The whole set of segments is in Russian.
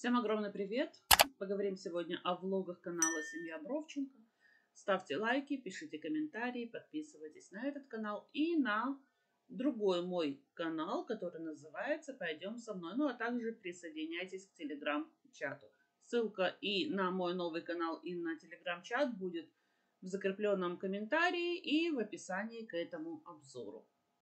Всем огромный привет! Поговорим сегодня о влогах канала Семья Бровченко. Ставьте лайки, пишите комментарии, подписывайтесь на этот канал и на другой мой канал, который называется «Пойдем со мной». Ну, а также присоединяйтесь к телеграм-чату. Ссылка и на мой новый канал, и на телеграм-чат будет в закрепленном комментарии и в описании к этому обзору.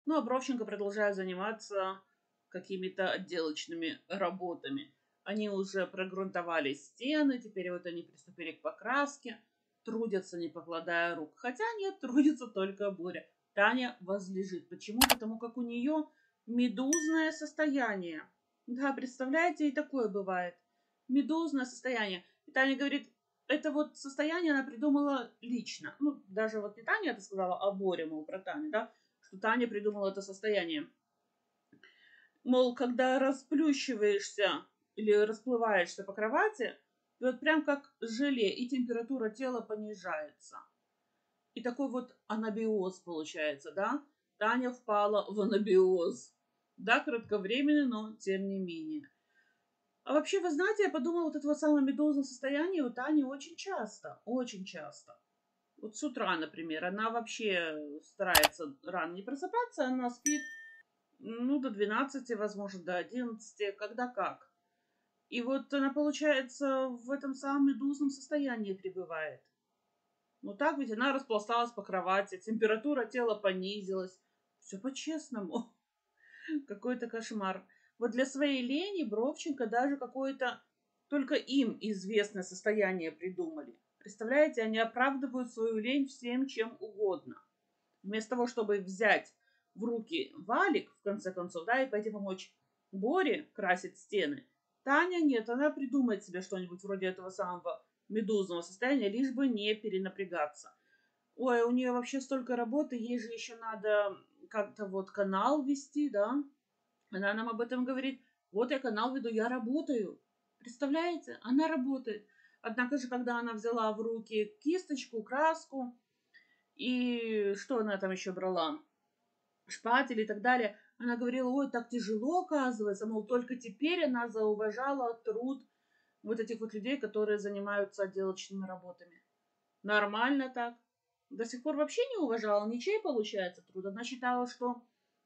Ну, а Бровченко продолжает заниматься какими-то отделочными работами. Они уже прогрунтовали стены, теперь вот они приступили к покраске, трудятся, не покладая рук. Хотя нет, трудится только Боря. Таня возлежит. Почему? Потому как у нее медузное состояние. Да, представляете, и такое бывает. Медузное состояние. И Таня говорит, это вот состояние она придумала лично. Ну, даже вот не Таня это сказала, а Боря, мол, про Таню, да, что Таня придумала это состояние. Мол, когда расплющиваешься или расплываешься по кровати, и вот прям как желе, и температура тела понижается. И такой вот анабиоз получается, да? Таня впала в анабиоз. Да, кратковременный, но тем не менее. А вообще, вы знаете, я подумала, вот это вот самое медузное состояние у Тани очень часто, очень часто. Вот с утра, например, она вообще старается рано не просыпаться, она спит, ну, до 12, возможно, до 11, когда как. И вот она, получается, в этом самом медузном состоянии пребывает. Ну так ведь она распласталась по кровати, температура тела понизилась. Все по-честному. Какой-то кошмар. Вот для своей лени Бровченко даже какое-то только им известное состояние придумали. Представляете, они оправдывают свою лень всем чем угодно. Вместо того, чтобы взять в руки валик, в конце концов, да, и пойти помочь Боре красить стены, Таня нет, она придумает себе что-нибудь вроде этого самого медузного состояния, лишь бы не перенапрягаться. Ой, у нее вообще столько работы, ей же еще надо как-то вот канал вести, да? Она нам об этом говорит. Вот я канал веду, я работаю. Представляете? Она работает. Однако же, когда она взяла в руки кисточку, краску, и что она там еще брала? Шпатель и так далее. Она говорила, ой, так тяжело оказывается, мол, только теперь она зауважала труд вот этих вот людей, которые занимаются отделочными работами. Нормально так. До сих пор вообще не уважала ничей, получается, труд. Она считала, что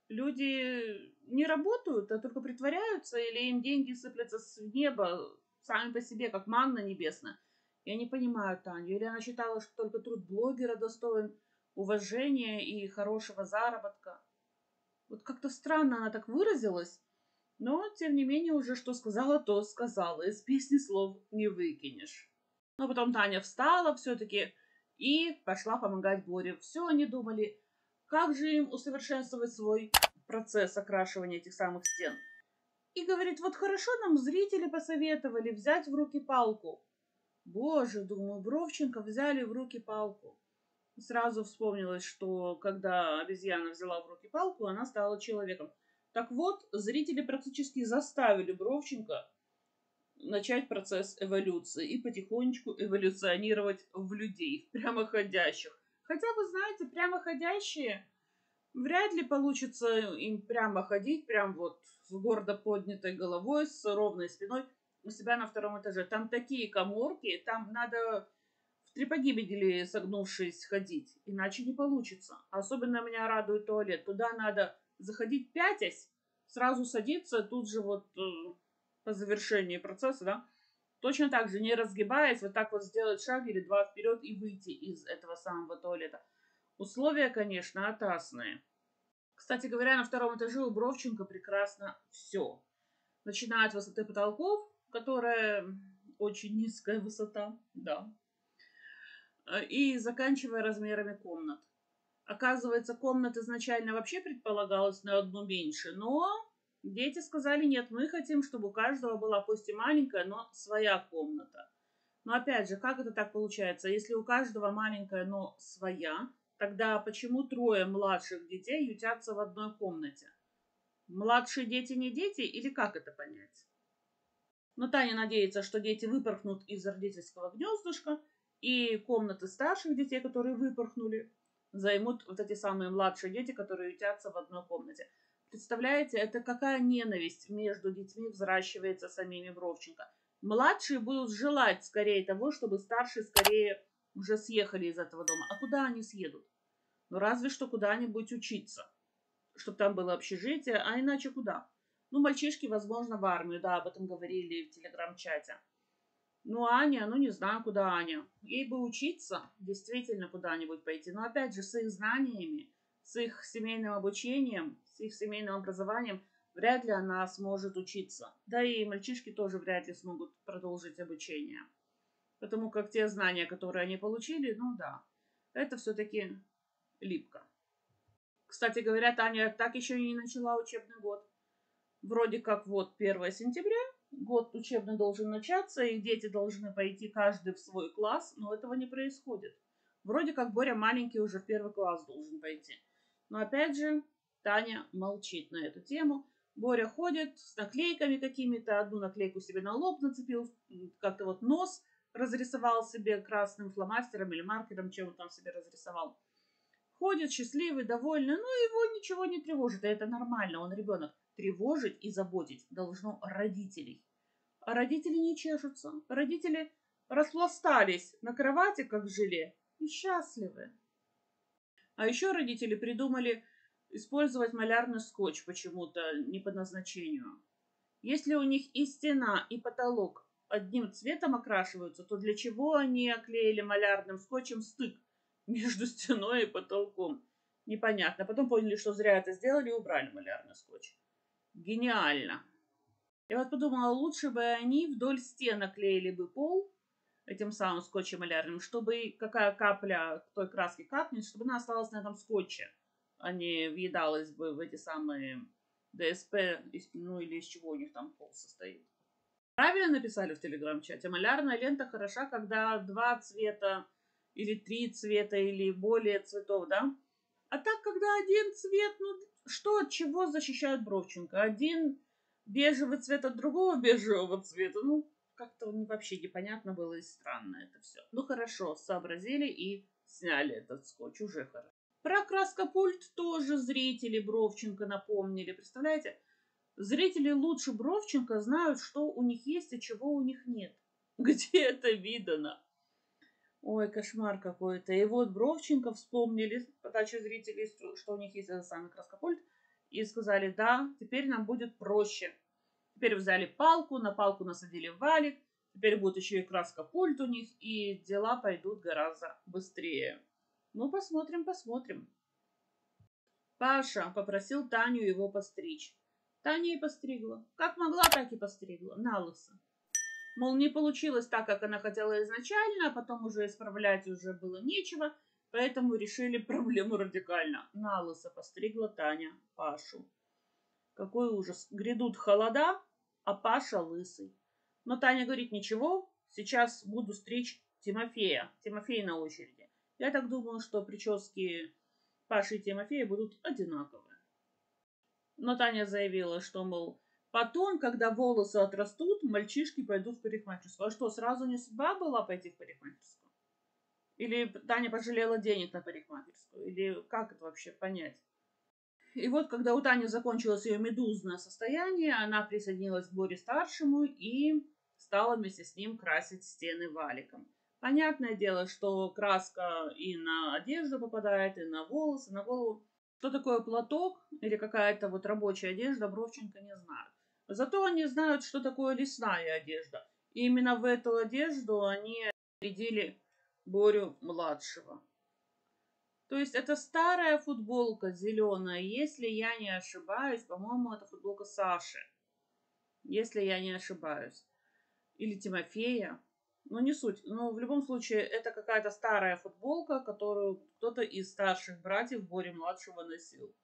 люди не работают, а только притворяются, или им деньги сыплятся с неба сами по себе, как манна небесная. Я не понимаю Таню. Или она считала, что только труд блогера достоин уважения и хорошего заработка. Вот как-то странно она так выразилась, но, тем не менее, уже что сказала, то сказала. Из песни слов не выкинешь. Но потом Таня встала все-таки и пошла помогать Боре. Все они думали, как же им усовершенствовать свой процесс окрашивания этих самых стен. И говорит, вот хорошо нам зрители посоветовали взять в руки палку. Боже, думаю, Бровченко взяли в руки палку. Сразу вспомнилось, что когда обезьяна взяла в руки палку, она стала человеком. Так вот, зрители практически заставили Бровченко начать процесс эволюции и потихонечку эволюционировать в людей, в прямоходящих. Хотя, вы знаете, прямоходящие вряд ли получится им прямо ходить, прям вот с гордо поднятой головой, с ровной спиной у себя на втором этаже. Там такие коморки, там надо три погибели согнувшись ходить, иначе не получится. Особенно меня радует туалет. Туда надо заходить пятясь, сразу садиться, тут же вот э, по завершении процесса, да, точно так же, не разгибаясь, вот так вот сделать шаг или два вперед и выйти из этого самого туалета. Условия, конечно, атасные. Кстати говоря, на втором этаже у Бровченко прекрасно все. Начиная от высоты потолков, которая очень низкая высота, да, и заканчивая размерами комнат. Оказывается, комнат изначально вообще предполагалось на одну меньше, но дети сказали, нет, мы хотим, чтобы у каждого была пусть и маленькая, но своя комната. Но опять же, как это так получается? Если у каждого маленькая, но своя, тогда почему трое младших детей ютятся в одной комнате? Младшие дети не дети или как это понять? Но Таня надеется, что дети выпорхнут из родительского гнездышка, и комнаты старших детей, которые выпорхнули, займут вот эти самые младшие дети, которые ютятся в одной комнате. Представляете, это какая ненависть между детьми взращивается самими Бровченко. младшие будут желать скорее того, чтобы старшие скорее уже съехали из этого дома. А куда они съедут? Ну, разве что куда-нибудь учиться, чтобы там было общежитие, а иначе куда? Ну, мальчишки, возможно, в армию, да, об этом говорили в телеграм-чате. Ну, Аня, ну не знаю, куда Аня. Ей бы учиться, действительно куда-нибудь пойти. Но опять же, с их знаниями, с их семейным обучением, с их семейным образованием, вряд ли она сможет учиться. Да и мальчишки тоже вряд ли смогут продолжить обучение. Потому как те знания, которые они получили, ну да, это все-таки липко. Кстати говоря, Таня так еще и не начала учебный год. Вроде как вот 1 сентября, год учебный должен начаться, и дети должны пойти каждый в свой класс, но этого не происходит. Вроде как Боря маленький уже в первый класс должен пойти. Но опять же, Таня молчит на эту тему. Боря ходит с наклейками какими-то, одну наклейку себе на лоб нацепил, как-то вот нос разрисовал себе красным фломастером или маркером, чем он там себе разрисовал. Ходит счастливый, довольный, но его ничего не тревожит, и это нормально, он ребенок. Тревожить и заботить должно родителей. А родители не чешутся. Родители распластались на кровати, как желе, и счастливы. А еще родители придумали использовать малярный скотч почему-то не по назначению. Если у них и стена, и потолок одним цветом окрашиваются, то для чего они оклеили малярным скотчем стык между стеной и потолком? Непонятно. Потом поняли, что зря это сделали и убрали малярный скотч. Гениально. Я вот подумала, лучше бы они вдоль стен оклеили бы пол этим самым скотчем малярным, чтобы какая капля той краски капнет, чтобы она осталась на этом скотче, а не въедалась бы в эти самые ДСП, ну или из чего у них там пол состоит. Правильно написали в телеграм-чате. Малярная лента хороша, когда два цвета или три цвета или более цветов, да? А так, когда один цвет, ну что от чего защищают Бровченко? Один бежевый цвет от другого бежевого цвета. Ну, как-то вообще непонятно было и странно это все. Ну хорошо, сообразили и сняли этот скотч, уже хорошо. Про краскопульт тоже зрители Бровченко напомнили. Представляете, зрители лучше Бровченко знают, что у них есть, а чего у них нет. Где это видано? Ой, кошмар какой-то. И вот Бровченко вспомнили, подача зрителей, что у них есть этот самый краскопульт, и сказали, да, теперь нам будет проще. Теперь взяли палку, на палку насадили валик, теперь будет еще и краскопульт у них, и дела пойдут гораздо быстрее. Ну, посмотрим, посмотрим. Паша попросил Таню его постричь. Таня и постригла. Как могла, так и постригла. На лысо. Мол, не получилось так, как она хотела изначально, а потом уже исправлять уже было нечего, поэтому решили проблему радикально. На лысо постригла Таня Пашу. Какой ужас. Грядут холода, а Паша лысый. Но Таня говорит, ничего, сейчас буду стричь Тимофея. Тимофей на очереди. Я так думаю, что прически Паши и Тимофея будут одинаковые. Но Таня заявила, что, мол, Потом, когда волосы отрастут, мальчишки пойдут в парикмахерскую. А что, сразу не судьба была пойти в парикмахерскую? Или Таня пожалела денег на парикмахерскую? Или как это вообще понять? И вот, когда у Тани закончилось ее медузное состояние, она присоединилась к Боре старшему и стала вместе с ним красить стены валиком. Понятное дело, что краска и на одежду попадает, и на волосы, на голову. Что такое платок или какая-то вот рабочая одежда, Бровченко не знают. Зато они знают, что такое лесная одежда. И именно в эту одежду они рядили Борю младшего. То есть это старая футболка зеленая. Если я не ошибаюсь, по-моему, это футболка Саши. Если я не ошибаюсь. Или Тимофея. Ну, не суть. Но в любом случае, это какая-то старая футболка, которую кто-то из старших братьев Бори младшего носил.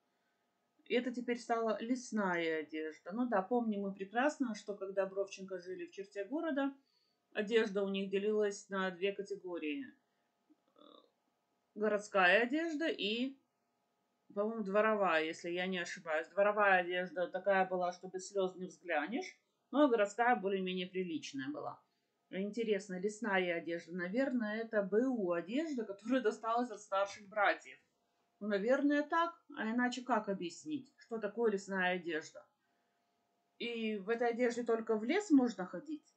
Это теперь стала лесная одежда. Ну да, помним мы прекрасно, что когда Бровченко жили в черте города, одежда у них делилась на две категории. Городская одежда и, по-моему, дворовая, если я не ошибаюсь. Дворовая одежда такая была, что без слез не взглянешь, но городская более-менее приличная была. Интересно, лесная одежда. Наверное, это БУ одежда, которая досталась от старших братьев. Ну, наверное, так. А иначе как объяснить, что такое лесная одежда? И в этой одежде только в лес можно ходить?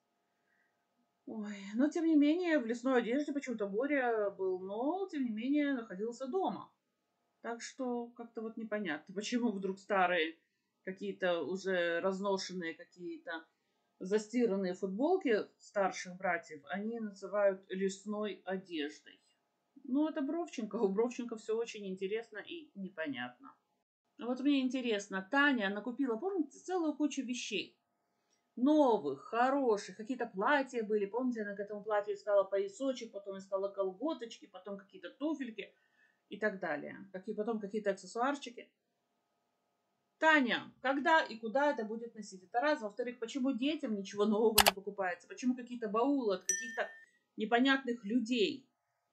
Ой, но тем не менее, в лесной одежде почему-то Боря был, но тем не менее находился дома. Так что как-то вот непонятно, почему вдруг старые какие-то уже разношенные какие-то застиранные футболки старших братьев, они называют лесной одеждой. Ну, это Бровченко. У Бровченко все очень интересно и непонятно. Вот мне интересно, Таня накупила, помните, целую кучу вещей. Новых, хороших, какие-то платья были. Помните, она к этому платью искала поясочек, потом искала колготочки, потом какие-то туфельки и так далее. Какие, потом какие-то аксессуарчики. Таня, когда и куда это будет носить? Это раз. Во-вторых, почему детям ничего нового не покупается? Почему какие-то баулы от каких-то непонятных людей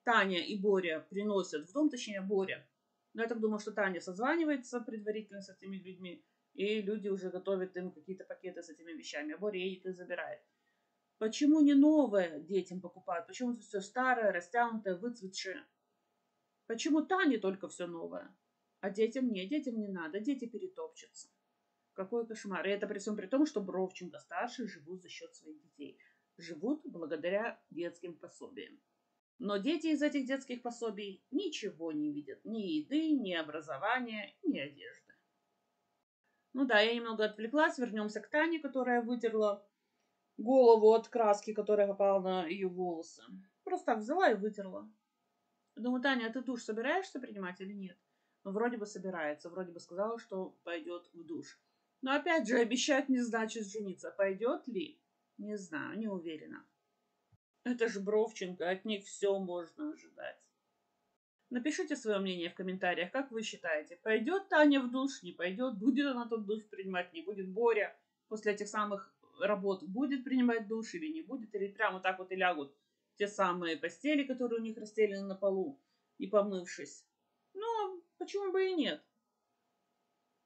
Таня и Боря приносят в дом, точнее Боря. Но я так думаю, что Таня созванивается предварительно с этими людьми, и люди уже готовят им какие-то пакеты с этими вещами, а Боря едет и забирает. Почему не новое детям покупают? Почему все старое, растянутое, выцветшее? Почему Тане только все новое? А детям не, детям не надо, дети перетопчутся. Какой кошмар. И это при всем при том, что Бровченко старшие живут за счет своих детей. Живут благодаря детским пособиям. Но дети из этих детских пособий ничего не видят. Ни еды, ни образования, ни одежды. Ну да, я немного отвлеклась. Вернемся к Тане, которая вытерла голову от краски, которая попала на ее волосы. Просто так взяла и вытерла. Думаю, Таня, а ты душ собираешься принимать или нет? Ну, вроде бы собирается, вроде бы сказала, что пойдет в душ. Но опять же, обещать не значит жениться. Пойдет ли? Не знаю, не уверена. Это же Бровченко, от них все можно ожидать. Напишите свое мнение в комментариях, как вы считаете, пойдет Таня в душ, не пойдет, будет она тот душ принимать, не будет Боря после этих самых работ, будет принимать душ или не будет, или прямо так вот и лягут те самые постели, которые у них расстелены на полу, не помывшись. Ну, почему бы и нет?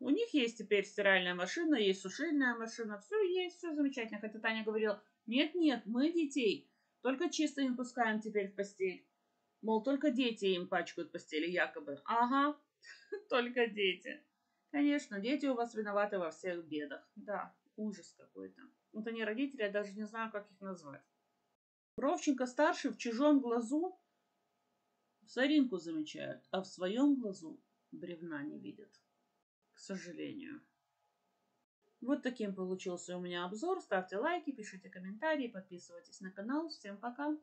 У них есть теперь стиральная машина, есть сушильная машина, все есть, все замечательно. Хотя Таня говорила, нет-нет, мы детей только чисто им пускаем теперь в постель. Мол, только дети им пачкают постели, якобы. Ага, только дети. Конечно, дети у вас виноваты во всех бедах. Да, ужас какой-то. Вот они родители, я даже не знаю, как их назвать. Бровченко-старший в чужом глазу соринку замечают, а в своем глазу бревна не видят. К сожалению. Вот таким получился у меня обзор. Ставьте лайки, пишите комментарии, подписывайтесь на канал. Всем пока!